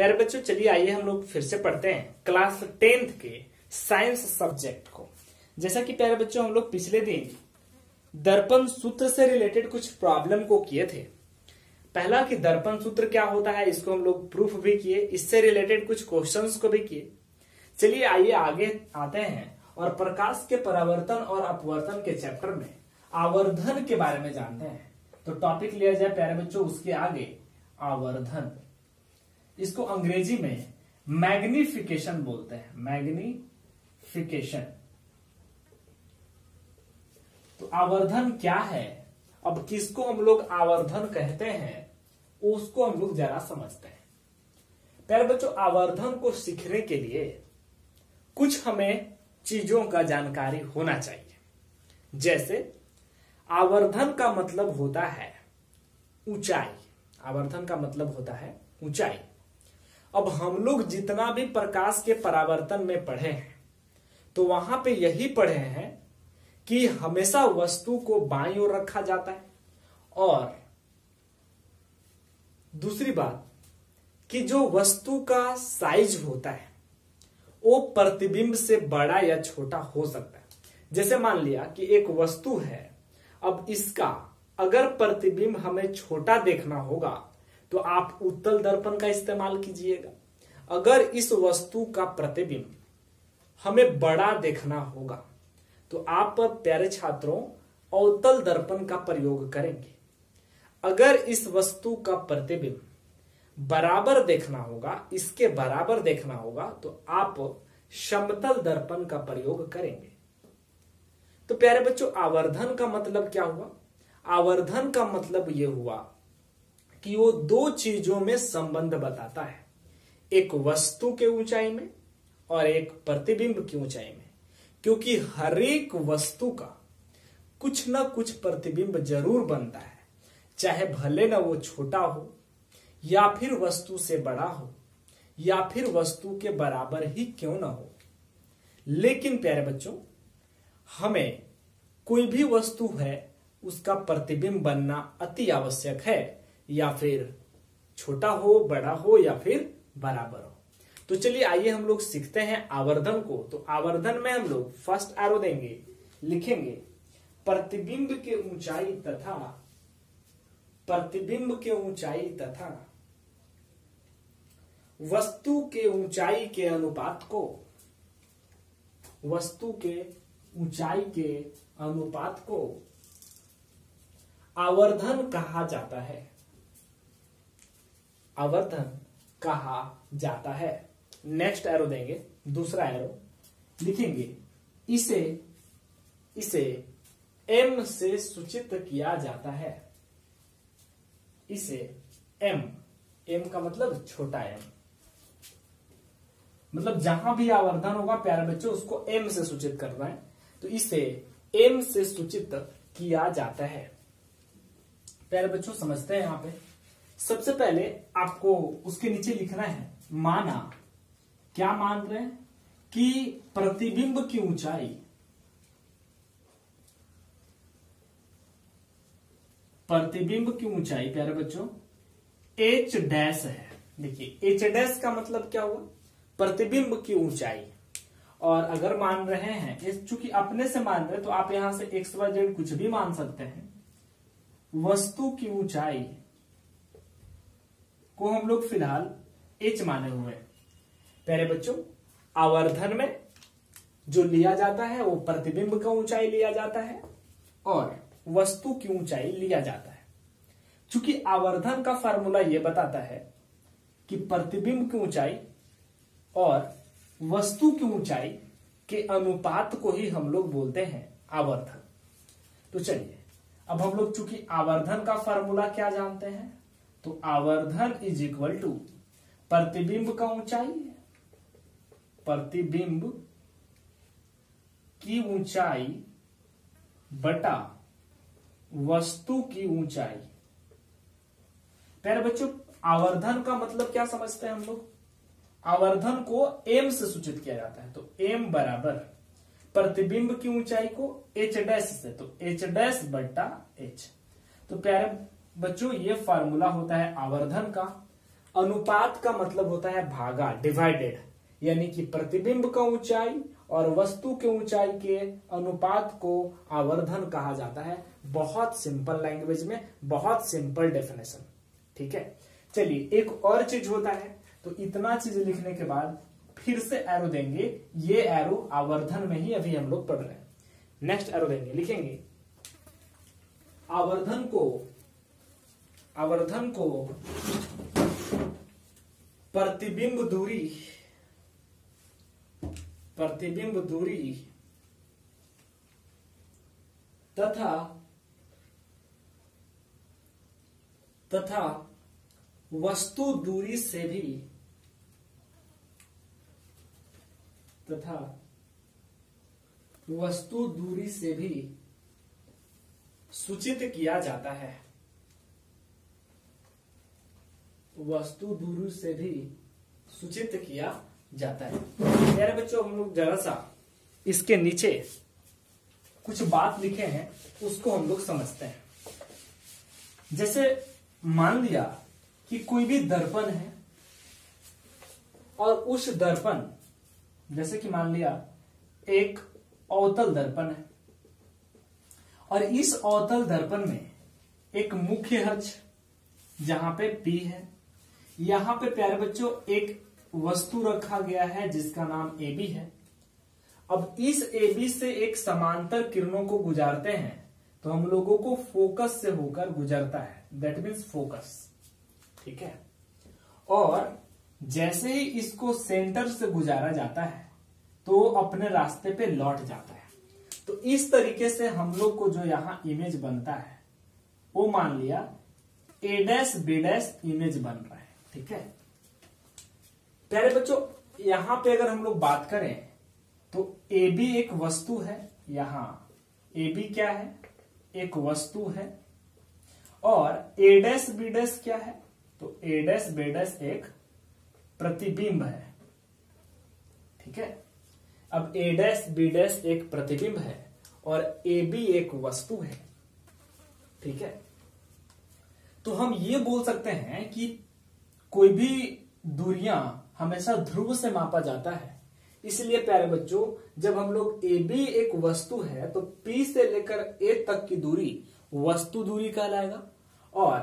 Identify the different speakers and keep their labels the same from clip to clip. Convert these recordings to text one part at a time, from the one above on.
Speaker 1: प्यारे बच्चों, चलिए आइए हम लोग फिर से पढ़ते हैं क्लास टेंथ के साइंस सब्जेक्ट को। जैसा कि प्यारे बच्चों, हम लोग पिछले दिन दर्पण सूत्र से रिलेटेड कुछ प्रॉब्लम को किए थे। पहला कि दर्पण सूत्र क्या होता है, इसको हम लोग प्रूफ भी किए, इससे रिलेटेड कुछ क्वेश्चंस को भी किए। चलिए आइए, आगे आते हैं और प्रकाश के परावर्तन और अपवर्तन के चैप्टर में आवर्धन के बारे में जानते हैं। तो टॉपिक लिया जाए प्यारे बच्चों, उसके आगे आवर्धन। इसको अंग्रेज़ी में मैग्निफिकेशन बोलते हैं। मैग्निफिकेशन। तो आवर्धन क्या है? अब किसको हम लोग आवर्धन कहते हैं, उसको हम लोग जरा समझते हैं। प्यारे बच्चों, आवर्धन को सीखने के लिए कुछ हमें चीज़ों का जानकारी होना चाहिए। जैसे, आवर्धन का मतलब होता है ऊंचाई। आवर्धन का मतलब होता है ऊंचाई। अब हम लोग जितना भी प्रकाश के परावर्तन में पढ़े हैं तो वहाँ पे यही पढ़े हैं कि हमेशा वस्तु को बाई ओर रखा जाता है। और दूसरी बात, कि जो वस्तु का साइज़ होता है, वो प्रतिबिंब से बड़ा या छोटा हो सकता है। जैसे मान लिया कि एक वस्तु है, अब इसका अगर प्रतिबिंब हमें छोटा देखना होगा तो आप उत्तल दर्पण का इस्तेमाल कीजिएगा। अगर इस वस्तु का प्रतिबिंब हमें बड़ा देखना होगा तो आप प्यारे छात्रों, अवतल दर्पण का प्रयोग करेंगे। अगर इस वस्तु का प्रतिबिंब बराबर देखना होगा, इसके बराबर देखना होगा तो आप समतल दर्पण का प्रयोग करेंगे। तो प्यारे बच्चों, आवर्धन का मतलब क्या हुआ? आवर्धन का मतलब यह हुआ कि वो दो चीज़ों में संबंध बताता है। एक वस्तु के ऊंचाई में और एक प्रतिबिंब की ऊंचाई में। क्योंकि हर एक वस्तु का कुछ ना कुछ प्रतिबिंब ज़रूर बनता है। चाहे भले ना वो छोटा हो, या फिर वस्तु से बड़ा हो, या फिर वस्तु के बराबर ही क्यों ना हो। लेकिन प्यारे बच्चों, हमें कोई भी वस्तु है, उसका प्रतिबिंब बनना अति आवश्यक है। या फिर छोटा हो, बड़ा हो, या फिर बराबर हो। तो चलिए आइए हम लोग सीखते हैं आवर्धन को। तो आवर्धन में हम लोग फ़र्स्ट एरो देंगे, लिखेंगे, प्रतिबिंब के ऊंचाई तथा, प्रतिबिंब के ऊंचाई तथा, वस्तु के ऊंचाई के अनुपात को, वस्तु के ऊंचाई के अनुपात को आवर्धन कहा जाता है। आवर्धन कहा जाता है। नेक्स्ट एरो देंगे, दूसरा एरो लिखेंगे। इसे इसे एम से सूचित किया जाता है। इसे एम एम का मतलब छोटा एम मतलब जहाँ भी आवर्धन होगा, प्यारे बच्चों, उसको एम से सूचित करना है। तो इसे एम से सूचित किया जाता है। प्यारे बच्चों, समझते हैं यहाँ पे? सबसे पहले आपको उसके नीचे लिखना है, माना। क्या मान रहे हैं? कि प्रतिबिंब की ऊंचाई प्रतिबिंब की ऊंचाई, प्यारे बच्चों एच डैश है। देखिए एच डैश का मतलब क्या हुआ? प्रतिबिंब की ऊंचाई। और अगर मान रहे हैं चूँकि अपने से मान रहे तो आप यहाँ से एक्स वाई जेड कुछ भी मान सकते हैं। वस्तु की ऊंचाई को हम लोग फ़िलहाल एच माने हुए हैं। प्यारे बच्चों, आवर्धन में जो लिया जाता है, वो प्रतिबिंब का ऊंचाई लिया जाता है और वस्तु की ऊंचाई लिया जाता है? चूँकि आवर्धन का फार्मूला यह बताता है कि प्रतिबिंब की ऊंचाई और वस्तु की ऊंचाई के अनुपात को ही हम लोग बोलते हैं आवर्धन। तो चलिए, अब हम लोग चूँकि आवर्धन का फार्मूला क्या जानते हैं? तो आवर्धन इज़ इक्वल टू प्रतिबिंब का ऊंचाई प्रतिबिंब की ऊंचाई बटा वस्तु की ऊंचाई। प्यारे बच्चों, आवर्धन का मतलब क्या समझते हैं हम लोग? आवर्धन को एम से सूचित किया जाता है तो एम बराबर प्रतिबिंब की ऊंचाई को एच डैश से तो एच डैश बटा एच तो प्यारे बच्चों, ये फार्मूला होता है आवर्धन का। अनुपात का मतलब होता है भागा डिवाइडेड यानी कि प्रतिबिंब का ऊंचाई और वस्तु के ऊंचाई के अनुपात को आवर्धन कहा जाता है। बहुत सिंपल लैंग्वेज में, बहुत सिंपल डेफिनेशन ठीक है? चलिए, एक और चीज़ होता है। तो इतना चीज़ लिखने के बाद फिर से एरो देंगे। ये एरो आवर्धन में ही अभी हम लोग पढ़ रहे हैं। नेक्स्ट एरो देंगे, लिखेंगे। आवर्धन को आवर्धन को प्रतिबिंब दूरी प्रतिबिंब दूरी तथा तथा वस्तु दूरी से भी, तथा वस्तु दूरी से भी सूचित किया जाता है। वस्तु दूरी से भी सूचित किया जाता है। प्यारे बच्चों, हम लोग जरा सा इसके नीचे कुछ बात लिखे हैं, उसको हम लोग समझते हैं। जैसे मान लिया कि कोई भी दर्पण है और उस दर्पण, जैसे कि मान लिया एक अवतल दर्पण है, और इस अवतल दर्पण में एक मुख्य हज जहाँ पे पी है यहाँ पे प्यारे बच्चों, एक वस्तु रखा गया है, जिसका नाम ए बी है। अब इस ए बी से एक समांतर किरणों को गुजारते हैं तो हम लोगों को फोकस से होकर गुजरता है। दैट मीन्स फोकस ठीक है? और जैसे ही इसको सेंटर से गुजारा जाता है तो अपने रास्ते पे लौट जाता है। तो इस तरीके से हम लोग को जो यहाँ इमेज बनता है, वो मान लिया A dash B dash image बन रहा ठीक है? प्यारे बच्चों, यहाँ पे अगर हम लोग बात करें तो ए बी एक वस्तु है यहाँ। ए बी क्या है? एक वस्तु है। और ए डैश, बी डैश क्या है? तो ए डैश, बी डैश एक प्रतिबिंब है। ठीक है? अब ए डैश, बी डैश एक प्रतिबिंब है और ए बी एक वस्तु है। ठीक है? तो हम ये बोल सकते हैं कि कोई भी दूरियाँ हमेशा ध्रुव से मापा जाता है। इसलिए प्यारे बच्चों, जब हम लोग ए बी एक वस्तु है तो पी से लेकर ए तक की दूरी वस्तु दूरी कहलाएगा और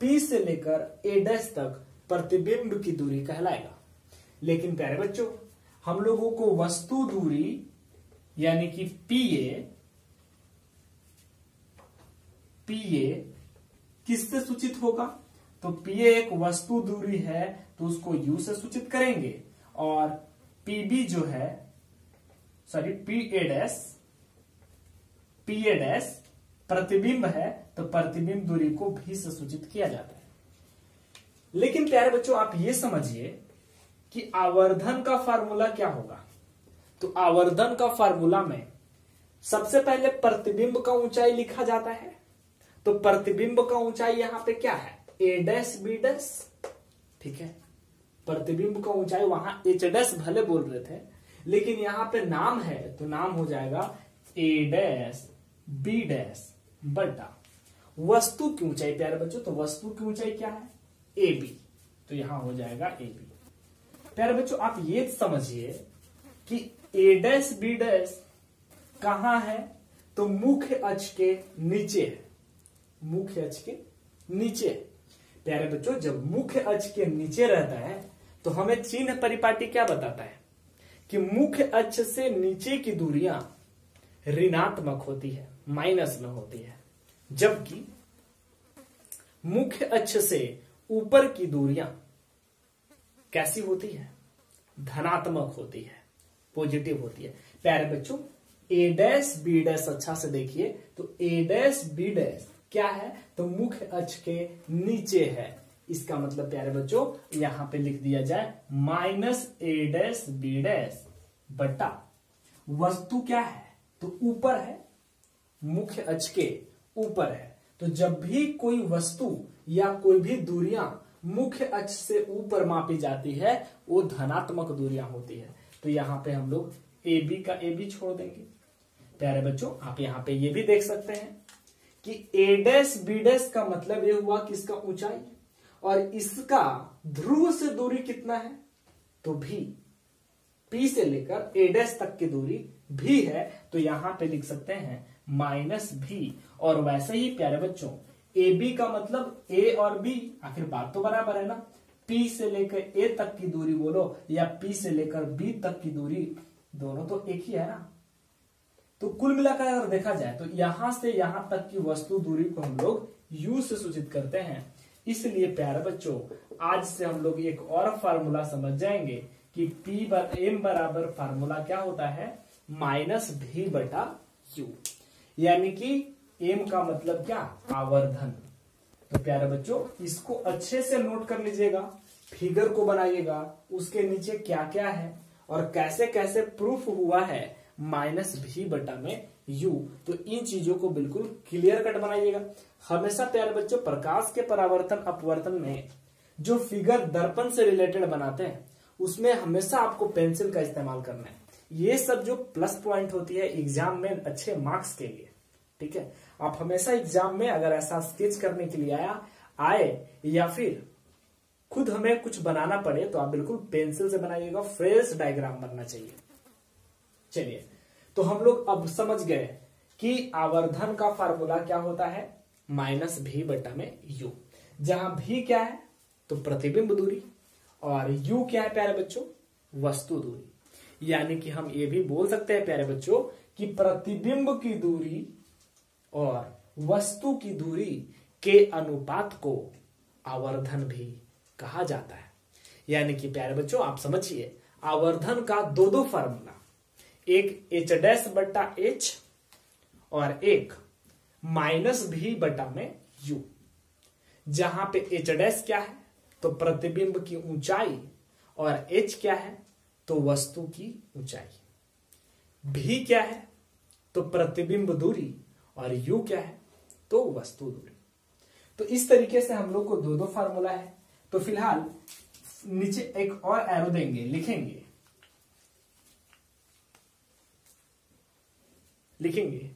Speaker 1: पी से लेकर ए डैश तक प्रतिबिंब की दूरी कहलाएगा। लेकिन प्यारे बच्चों, हम लोगों को वस्तु दूरी, यानी कि पी ए पी ए किससे सूचित होगा? तो पी ए एक वस्तु दूरी है तो उसको यू से सूचित करेंगे। और पीबी जो है sorry P A P A प्रतिबिंब है तो प्रतिबिंब दूरी को भी से सूचित किया जाता है। लेकिन प्यारे बच्चों, आप ये समझिए कि आवर्धन का फार्मूला क्या होगा। तो आवर्धन का फार्मूला में सबसे पहले प्रतिबिंब का ऊंचाई लिखा जाता है। तो प्रतिबिंब का ऊंचाई यहाँ पे क्या है? ए डैश बी डैश ठीक है? प्रतिबिंब का ऊंचाई वहाँ एच डैश भले बोल रहे थे, लेकिन यहाँ पे नाम है तो नाम हो जाएगा ए डैश बी डैश बटा। वस्तु की ऊंचाई, प्यारे बच्चों तो वस्तु की ऊंचाई क्या है? ए बी तो यहाँ हो जाएगा ए बी प्यारे बच्चों, आप ये समझिए कि ए डैश बी डैश कहाँ है? तो मुख्य अक्ष के नीचे है। मुख्य अक्ष के नीचे प्यारे बच्चों, जब मुख्य अक्ष के नीचे रहता है तो हमें चिन्ह परिपाटी क्या बताता है? कि मुख्य अक्ष से नीचे की दूरियाँ ऋणात्मक होती है, माइनस में होती है। जबकि मुख्य अक्ष से ऊपर की दूरियाँ कैसी होती है? धनात्मक होती है पॉजिटिव होती है। प्यारे बच्चों ए डैश बी डैश अच्छा से देखिए तो ए डैश बी डैश क्या है? तो मुख्य अक्ष के नीचे है। इसका मतलब प्यारे बच्चों, यहाँ पे लिख दिया जाए minus A dash B dash बटा। वस्तु क्या है? तो ऊपर है मुख्य अक्ष के ऊपर है। तो जब भी कोई वस्तु या कोई भी दूरियाँ मुख्य अक्ष से ऊपर मापी जाती है, वो धनात्मक दूरियाँ होती है। तो यहाँ पे हम लोग ए बी का ए बी छोड़ देंगे। प्यारे बच्चों, आप यहाँ पे ये भी देख सकते हैं। कि ए डैश बी डैश का मतलब यह हुआ कि इसका ऊंचाई और इसका ध्रुव से दूरी कितना है? तो भी पी से लेकर एडेस तक की दूरी भी है तो यहाँ पे लिख सकते हैं माइनस भी और वैसे ही प्यारे बच्चों ए बी का मतलब ए और बी आखिर बात तो बराबर है ना? पी से लेकर ए तक की दूरी बोलो या पी से लेकर बी तक की दूरी, दोनों तो एक ही है ना? तो कुल मिलाकर अगर देखा जाए तो यहाँ से यहाँ तक की वस्तु दूरी को हम लोग यू से सूचित करते हैं। इसलिए प्यारे बच्चों, आज से हम लोग एक और फार्मूला समझ जाएँगे कि पी बर एम बराबर फार्मूला क्या होता है? माइनस भी बटा यू यानी कि एम का मतलब क्या? आवर्धन। तो प्यारे बच्चों, इसको अच्छे से नोट कर लीजिएगा फिगर को बनाइएगा, उसके नीचे क्या क्या है और कैसे कैसे प्रूफ हुआ है माइनस भी बटा में यू तो इन चीज़ों को बिल्कुल क्लियर कट बनाइएगा। हमेशा प्यारे बच्चों, प्रकाश के परावर्तन, अपवर्तन में जो फिगर दर्पण से रिलेटेड बनाते हैं, उसमें हमेशा आपको पेंसिल का इस्तेमाल करना है। ये सब जो प्लस पॉइंट होती है एग्ज़ाम में अच्छे मार्क्स के लिए, ठीक है? आप हमेशा एग्ज़ाम में अगर ऐसा स्केच करने के लिए आया, आए, या फिर खुद हमें कुछ बनाना पड़े तो आप बिल्कुल पेंसिल से बनाइएगा फ्रेश डायग्राम बनना चाहिए। चलिए। तो हम लोग अब समझ गए कि आवर्धन का फार्मूला क्या होता है? माइनस भी बटा में यू जहाँ भी क्या है तो प्रतिबिंब दूरी, और यू क्या है प्यारे बच्चों? वस्तु दूरी। यानी कि हम ये भी बोल सकते हैं प्यारे बच्चों कि प्रतिबिंब की दूरी और वस्तु की दूरी के अनुपात को आवर्धन भी कहा जाता है। यानी कि प्यारे बच्चों, आप समझिए, आवर्धन का दो दो फार्मूला। एक एच डैश बट्टा एच और एक माइनस भी बटा में यू जहाँ पे एच डैश क्या है तो प्रतिबिंब की ऊंचाई और एच क्या है तो वस्तु की ऊंचाई। भी क्या है तो प्रतिबिंब दूरी और यू क्या है तो वस्तु दूरी। तो इस तरीके से हम लोग को दो दो फार्मूला है। तो फ़िलहाल, नीचे एक और एरो देंगे, लिखेंगे। लिखेंगे।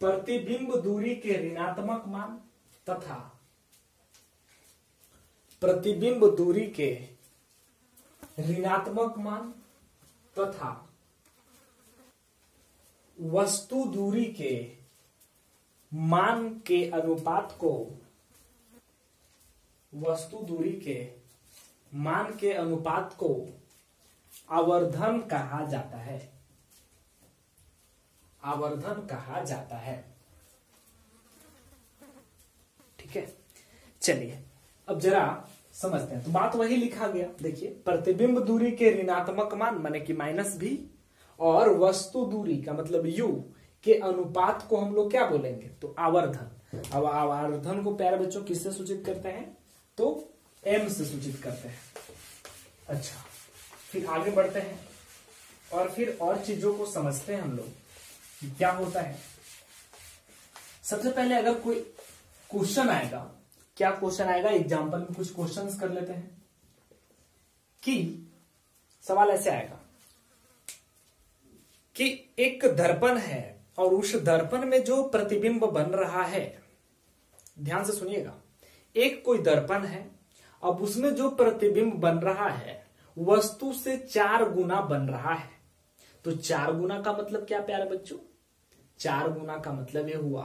Speaker 1: प्रतिबिंब दूरी के ऋणात्मक मान तथा प्रतिबिंब दूरी के ऋणात्मक मान तथा वस्तु दूरी के मान के अनुपात को वस्तु दूरी के मान के अनुपात को आवर्धन कहा जाता है। आवर्धन कहा जाता है। ठीक है? चलिए, अब जरा समझते हैं। तो बात वही लिखा गया। देखिए, प्रतिबिंब दूरी के ऋणात्मक मान, माने कि माइनस भी, और वस्तु दूरी का मतलब यू के अनुपात को हम लोग क्या बोलेंगे? तो आवर्धन। अब आवर्धन को प्यारे बच्चों किससे सूचित करते हैं? तो एम से सूचित करते हैं। अच्छा फिर आगे बढ़ते हैं, और फिर और चीज़ों को समझते हैं हम लोग। क्या होता है? सबसे पहले अगर कोई क्वेश्चन आएगा, क्या क्वेश्चन आएगा? एग्ज़ाम्पल में कुछ क्वेश्चन कर लेते हैं कि सवाल ऐसे आएगा कि एक दर्पण है और उस दर्पण में जो प्रतिबिंब बन रहा है, ध्यान से सुनिएगा, एक कोई दर्पण है, अब उसमें जो प्रतिबिंब बन रहा है, वस्तु से चार गुना बन रहा है। तो चार गुना का मतलब क्या, प्यारे बच्चों? चार गुना का मतलब यह हुआ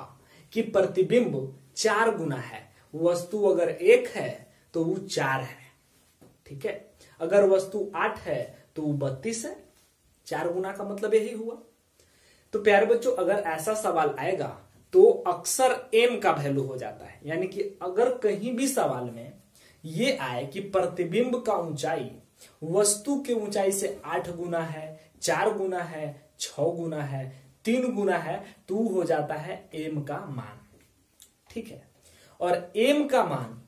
Speaker 1: कि प्रतिबिंब चार गुना है। वस्तु अगर एक है तो वो चार है। ठीक है? अगर वस्तु आठ है तो वो बत्तीस है। चार गुना का मतलब यही हुआ। तो प्यारे बच्चों, अगर ऐसा सवाल आएगा तो अक्सर एम का वैल्यू हो जाता है। यानी कि अगर कहीं भी सवाल में ये आए कि प्रतिबिंब का ऊंचाई, वस्तु के ऊंचाई से आठ गुना है, चार गुना है छ गुना है तीन गुना है तो हो जाता है एम का मान। ठीक है? और एम का मान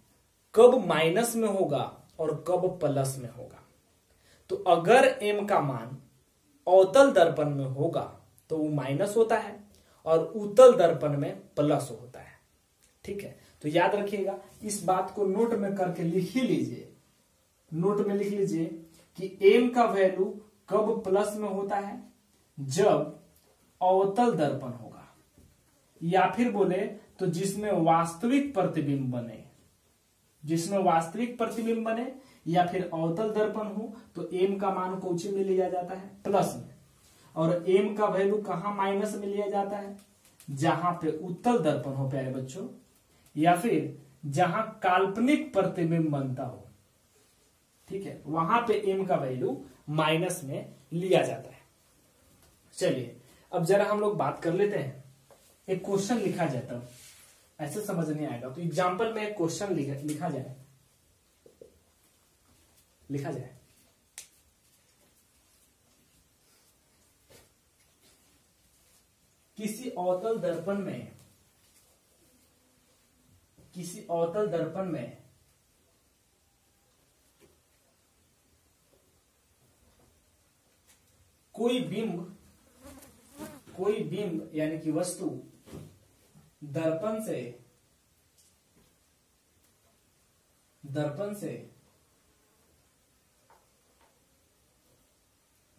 Speaker 1: कब माइनस में होगा और कब प्लस में होगा? तो अगर एम का मान अवतल दर्पण में होगा तो वो माइनस होता है और उतल दर्पण में प्लस होता है। ठीक है? तो याद रखिएगा, इस बात को नोट में करके लिख ही लीजिए। नोट में लिख लीजिए कि एम का वैल्यू कब प्लस में होता है? जब अवतल दर्पण होगा। या फिर बोले तो जिसमें वास्तविक प्रतिबिंब बने, जिसमें वास्तविक प्रतिबिंब बने, या फिर अवतल दर्पण हो तो एम का मान कोची में लिया जाता है? प्लस में। और एम का वैल्यू कहा माइनस में लिया जाता है? जहाँ पे उत्तल दर्पण हो, प्यारे बच्चों। या फिर जहाँ काल्पनिक प्रतिबिंब बनता हो। ठीक है? वहाँ पे एम का वैल्यू माइनस में लिया जाता है। चलिए अब जरा हम लोग बात कर लेते हैं। एक क्वेश्चन लिखा जाए तब। ऐसे समझ नहीं आएगा। तो एग्ज़ाम्पल में एक क्वेश्चन लिखा जाए। लिखा जाए। किसी अवतल दर्पण में, किसी अवतल दर्पण में, कोई बिंब कोई बिंब, यानी कि वस्तु, दर्पण से दर्पण से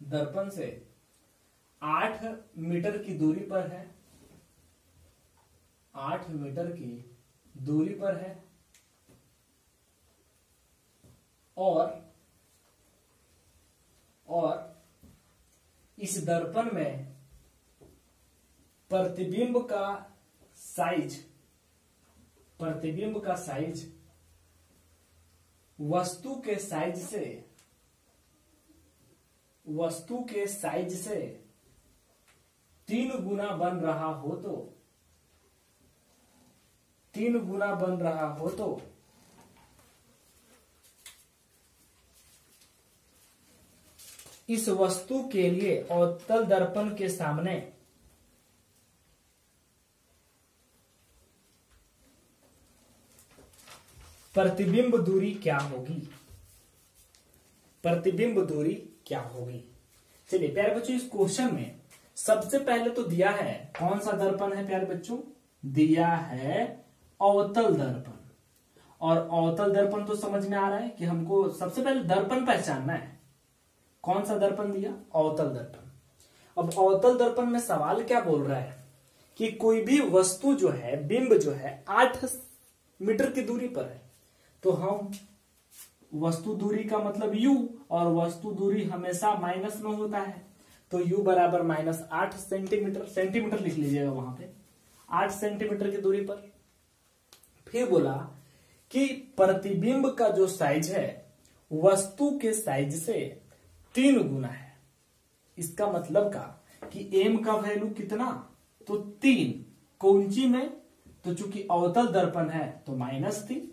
Speaker 1: दर्पण से आठ मीटर की दूरी पर है, आठ मीटर की दूरी पर है, और और इस दर्पण में प्रतिबिंब का साइज़ प्रतिबिंब का साइज़ वस्तु के साइज़ से, वस्तु के साइज़ से तीन गुना बन रहा हो तो तीन गुना बन रहा हो तो इस वस्तु के लिए अवतल दर्पण के सामने प्रतिबिंब दूरी क्या होगी? प्रतिबिंब दूरी क्या होगी? चलिए, प्यारे बच्चों, इस क्वेश्चन में सबसे पहले तो दिया है कौन सा दर्पण है प्यारे बच्चों? दिया है अवतल दर्पण। और अवतल दर्पण तो समझ में आ रहा है कि हमको सबसे पहले दर्पण पहचानना है। कौन सा दर्पण दिया? अवतल दर्पण। अब अवतल दर्पण में सवाल क्या बोल रहा है? कि कोई भी वस्तु जो है, बिंब जो है, आठ मीटर की दूरी पर है। तो हम वस्तु दूरी का मतलब u और वस्तु दूरी हमेशा माइनस में होता है। तो u बराबर माइनस आठ सेंटीमीटर सेंटीमीटर लिख लीजिएगा वहाँ पे। आठ सेंटीमीटर की दूरी पर। फिर बोला कि प्रतिबिंब का जो साइज़ है, वस्तु के साइज़ से तीन गुना है। इसका मतलब का कि m का वैल्यू कितना? तो तीन। कौंची में तो चूँकि अवतल दर्पण है तो माइनस तीन।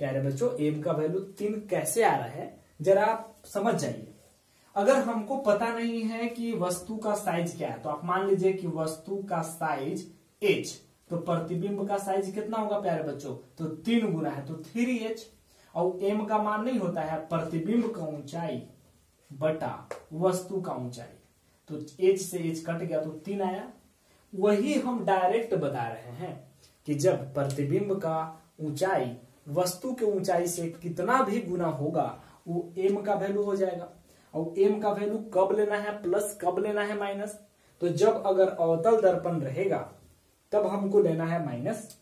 Speaker 1: प्यारे बच्चों एम का वैल्यू तीन कैसे आ रहा है, जरा आप समझ जाइए। अगर हमको पता नहीं है कि वस्तु का साइज़ क्या है तो आप मान लीजिए कि वस्तु का साइज़ एच तो प्रतिबिंब का साइज़ कितना होगा, प्यारे बच्चों? तो तीन गुना है तो थ्री एच और एम का मान नहीं होता है, प्रतिबिंब का ऊंचाई बटा वस्तु का ऊंचाई। तो एच से एच कट गया तो तीन आया। वही हम डायरेक्ट बता रहे हैं कि जब प्रतिबिंब का ऊंचाई वस्तु के ऊंचाई से कितना भी गुना होगा, वो एम का वैल्यू हो जाएगा। और एम का वैल्यू कब लेना है प्लस कब लेना है माइनस तो जब अगर अवतल दर्पण रहेगा, तब हमको लेना है माइनस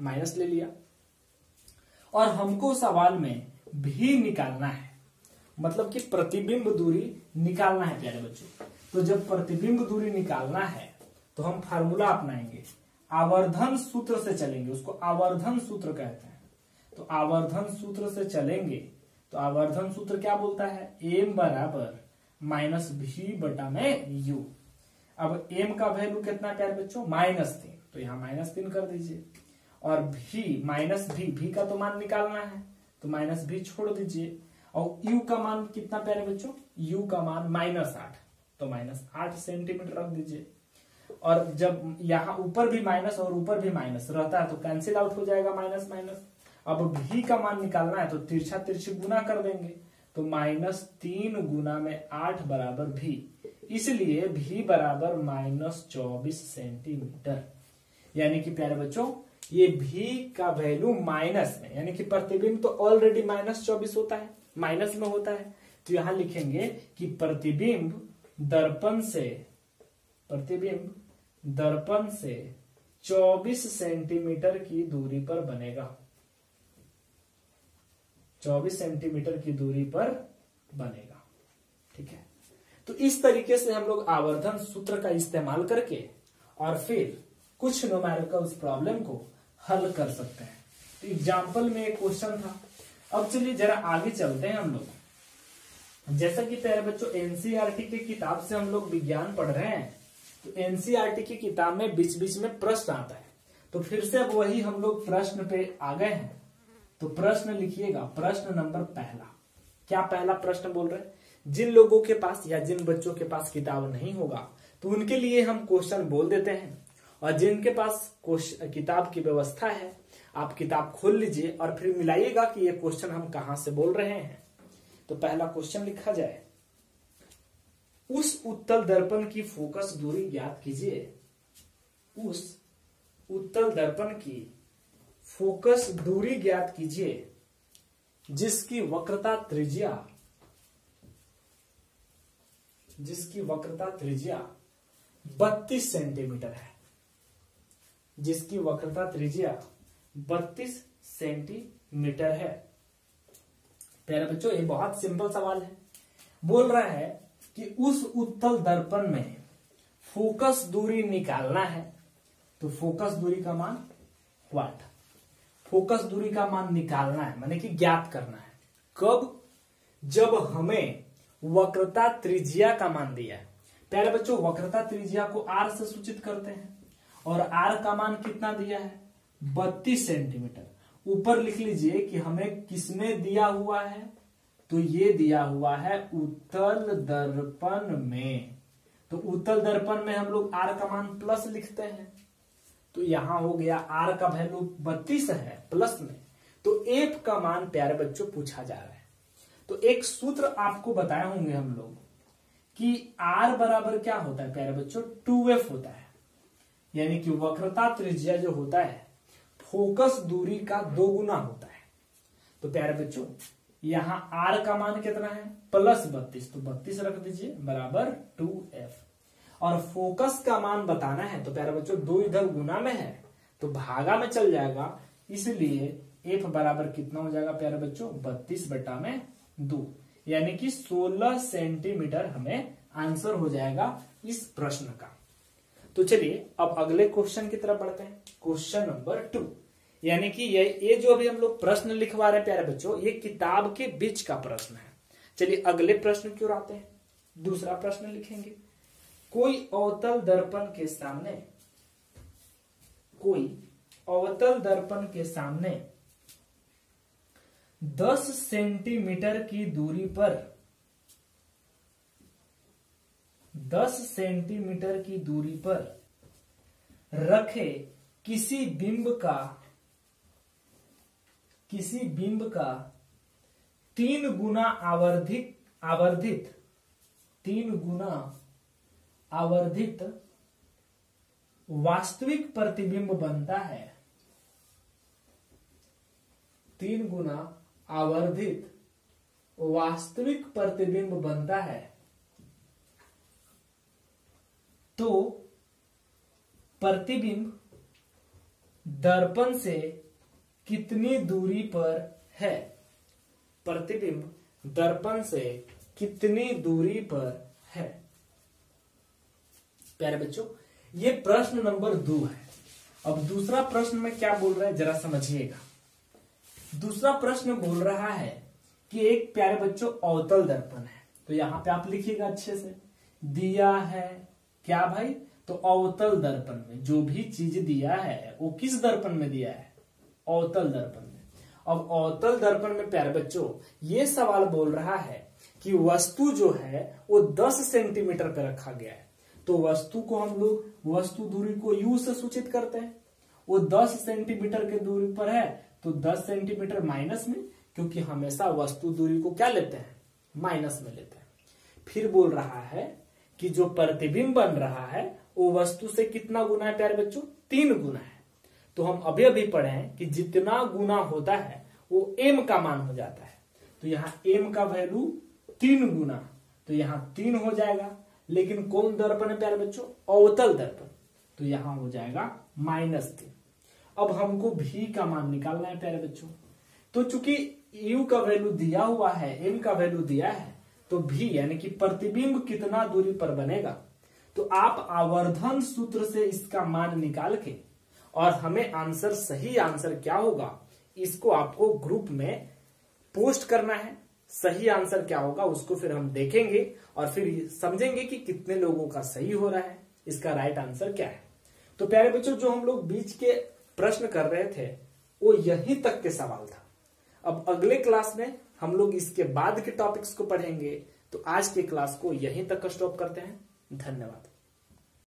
Speaker 1: माइनस ले लिया। और हमको सवाल में भी निकालना है। मतलब कि प्रतिबिंब दूरी निकालना है, प्यारे बच्चों। तो जब प्रतिबिंब दूरी निकालना है तो हम फार्मूला अपनाएँगे। आवर्धन सूत्र से चलेंगे, उसको आवर्धन सूत्र कहते हैं। तो आवर्धन सूत्र से चलेंगे तो आवर्धन सूत्र क्या बोलता है? एम बराबर माइनस भी बटा में यू अब एम का वैल्यू कितना प्यार बच्चों? माइनस तीन। तो यहाँ माइनस तीन कर दीजिए। और भी माइनस भी भी का तो मान निकालना है तो माइनस भी छोड़ दीजिए। और यू का मान कितना प्यारे बच्चों? यू का मान माइनस आठ। तो माइनस आठ सेंटीमीटर रख दीजिए। और जब यहाँ ऊपर भी माइनस और ऊपर भी माइनस रहता है तो कैंसिल आउट हो जाएगा माइनस माइनस अब भी का मान निकालना है तो तिरछा तिरछी गुना कर देंगे। तो माइनस तीन गुना में आठ बराबर भी। इसलिए भी बराबर माइनस चौबीस सेंटीमीटर। यानी कि प्यारे बच्चों, ये भी का वैल्यू माइनस में, यानी कि प्रतिबिंब तो ऑलरेडी माइनस चौबीस होता है, माइनस में होता है। तो यहाँ लिखेंगे कि प्रतिबिंब दर्पण से, प्रतिबिंब दर्पण से 24 सेंटीमीटर की दूरी पर बनेगा। 24 सेंटीमीटर की दूरी पर बनेगा। ठीक है? तो इस तरीके से हम लोग आवर्धन सूत्र का इस्तेमाल करके और फिर कुछ न्यूमेरिकल प्रॉब्लम को हल कर सकते हैं। तो एग्ज़ाम्पल में एक क्वेश्चन था। अब चलिए जरा आगे चलते हैं हम लोग। जैसा कि प्यारे बच्चों एनसीआरटी की किताब से हम लोग विज्ञान पढ़ रहे हैं तो एनसीआरटी की किताब में बीच बीच में प्रश्न आता है। तो फिर से अब वही हम लोग प्रश्न पे आ गए हैं। तो प्रश्न लिखिएगा, प्रश्न नंबर पहला। क्या पहला प्रश्न बोल रहे हैं? जिन लोगों के पास या जिन बच्चों के पास किताब नहीं होगा तो उनके लिए हम क्वेश्चन बोल देते हैं। और जिनके पास किताब की व्यवस्था है, आप किताब खोल लीजिए और फिर मिलाइएगा कि ये क्वेश्चन हम कहाँ से बोल रहे हैं। तो पहला क्वेश्चन लिखा जाए। उस उत्तल दर्पण की फोकस दूरी ज्ञात कीजिए। उस उत्तल दर्पण की फोकस दूरी ज्ञात कीजिए, जिसकी वक्रता त्रिज्या, जिसकी वक्रता त्रिज्या 32 सेंटीमीटर है। जिसकी वक्रता त्रिज्या 32 सेंटीमीटर है। प्यारे बच्चों, ये बहुत सिंपल सवाल है। बोल रहा है कि उस उत्तल दर्पण में फोकस दूरी निकालना है तो फोकस दूरी का मान वाट फोकस दूरी का मान निकालना है, माने कि ज्ञात करना है। कब? जब हमें वक्रता त्रिज्या का मान दिया है। प्यारे बच्चों, वक्रता त्रिज्या को आर से सूचित करते हैं और आर का मान कितना दिया है? बत्तीस सेंटीमीटर। ऊपर लिख लीजिए कि हमें किसमें दिया हुआ है? तो ये दिया हुआ है उत्तल दर्पण में। तो उत्तल दर्पण में हम लोग आर का मान प्लस लिखते हैं। तो यहाँ हो गया आर का वैल्यू बत्तीस है। प्लस में। तो एफ़ का मान प्यारे बच्चों पूछा जा रहा है। तो एक सूत्र आपको बताए होंगे हम लोग कि आर बराबर क्या होता है प्यारे बच्चों? टू एफ़ होता है। यानी कि वक्रता त्रिज्या जो होता है, फोकस दूरी का दो गुना होता है। तो प्यारे बच्चों, यहाँ आर का मान कितना है? प्लस बत्तीस। तो बत्तीस रख दीजिए, बराबर टू एफ़। और फोकस का मान बताना है तो प्यारे बच्चों, दो इधर गुना में है तो भागा में चल जाएगा। इसलिए एफ़ बराबर कितना हो जाएगा प्यारे बच्चों? बत्तीस बटा में दो। यानी कि 16 सेंटीमीटर हमें आंसर हो जाएगा इस प्रश्न का। तो चलिए, अब अगले क्वेश्चन की तरफ़ बढ़ते हैं। Question number two. यानी कि ये ये जो अभी हम लोग प्रश्न लिखवा रहे हैं प्यारे बच्चों, ये किताब के बीच का प्रश्न है। चलिए, अगले प्रश्न क्यों आते हैं। दूसरा प्रश्न लिखेंगे। कोई अवतल दर्पण के सामने कोई अवतल दर्पण के सामने 10 सेंटीमीटर की दूरी पर 10 सेंटीमीटर की दूरी पर रखे किसी बिंब का, किसी बिंब का तीन गुना आवर्धित आवर्धित, तीन गुना आवर्धित वास्तविक प्रतिबिंब बनता है। तीन गुना आवर्धित वास्तविक प्रतिबिंब बनता है। तो प्रतिबिंब दर्पण से कितनी दूरी पर है? प्रतिबिंब दर्पण से कितनी दूरी पर है? प्यारे बच्चों, ये प्रश्न नंबर दो है। अब दूसरा प्रश्न में क्या बोल रहा है, जरा समझिएगा। दूसरा प्रश्न बोल रहा है कि एक प्यारे बच्चों, अवतल दर्पण है। तो यहाँ पे आप लिखिएगा अच्छे से। दिया है। क्या भाई? तो अवतल दर्पण में जो भी चीज़ दिया है, वो किस दर्पण में दिया है? अवतल दर्पण में। अब अवतल दर्पण में प्यारे बच्चों, ये सवाल बोल रहा है कि वस्तु जो है, वो 10 सेंटीमीटर पर रखा गया है। तो वस्तु को हम लोग, वस्तु दूरी को यू से सूचित करते हैं। वो 10 सेंटीमीटर के दूरी पर है तो 10 सेंटीमीटर माइनस में, क्योंकि हमेशा वस्तु दूरी को क्या लेते हैं? माइनस में लेते हैं। फिर बोल रहा है कि जो प्रतिबिंब बन रहा है, वो वस्तु से कितना गुना है प्यारे बच्चों? तीन गुना है। तो हम अभी अभी पढ़े हैं कि जितना गुना होता है, वो एम का मान हो जाता है। तो यहाँ एम का वैल्यू तीन गुना। तो यहाँ तीन हो जाएगा। लेकिन कौन दर्पण है प्यारे बच्चों? अवतल दर्पण। तो यहाँ हो जाएगा माइनस तीन। अब हमको भी का मान निकालना है प्यारे बच्चों। तो चूँकि यू का वैल्यू दिया हुआ है एम का वैल्यू दिया है तो भी यानी कि प्रतिबिंब कितना दूरी पर बनेगा? तो आप आवर्धन सूत्र से इसका मान निकाल के और हमें आंसर, सही आंसर क्या होगा, इसको आपको ग्रुप में पोस्ट करना है। सही आंसर क्या होगा, उसको फिर हम देखेंगे और फिर समझेंगे कि कितने लोगों का सही हो रहा है। इसका राइट आंसर क्या है? तो प्यारे बच्चों, जो हम लोग बीच के प्रश्न कर रहे थे, वो यहीं तक के सवाल था। अब अगले क्लास में हम लोग इसके बाद के टॉपिक्स को पढ़ेंगे तो आज के क्लास को यहीं तक स्टॉप करते हैं। धन्यवाद।